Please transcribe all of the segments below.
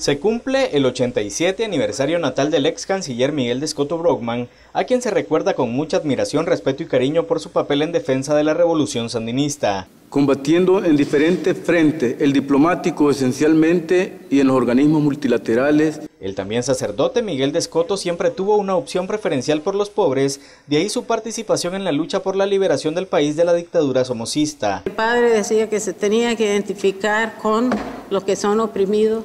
Se cumple el 87 aniversario natal del ex canciller Miguel de Escoto Brockman, a quien se recuerda con mucha admiración, respeto y cariño por su papel en defensa de la revolución sandinista. Combatiendo en diferentes frentes, el diplomático esencialmente y en los organismos multilaterales. El también sacerdote Miguel de Escoto siempre tuvo una opción preferencial por los pobres, de ahí su participación en la lucha por la liberación del país de la dictadura somocista. El padre decía que se tenía que identificar con los que son oprimidos,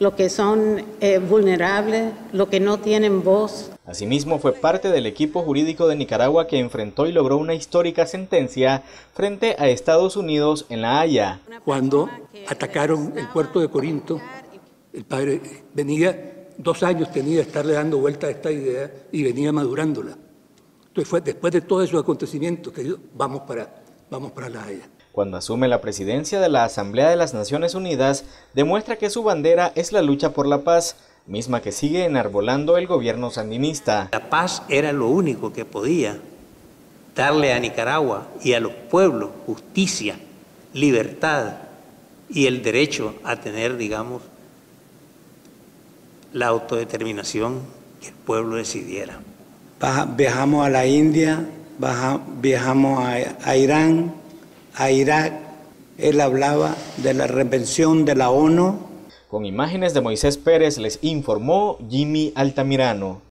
los que son eh, vulnerables, los que no tienen voz. Asimismo, fue parte del equipo jurídico de Nicaragua que enfrentó y logró una histórica sentencia frente a Estados Unidos en La Haya. Cuando atacaron el puerto de Corinto, el padre venía, dos años tenía de estarle dando vuelta a esta idea y venía madurándola. Entonces fue después de todos esos acontecimientos que vamos para, vamos para La Haya cuando asume la presidencia de la Asamblea de las Naciones Unidas, demuestra que su bandera es la lucha por la paz, misma que sigue enarbolando el gobierno sandinista. La paz era lo único que podía darle a Nicaragua y a los pueblos justicia, libertad y el derecho a tener, digamos, la autodeterminación que el pueblo decidiera. Viajamos a la India, viajamos a Irán, a Irak, él hablaba de la revención de la ONU. Con imágenes de Moisés Pérez les informó Jimmy Altamirano.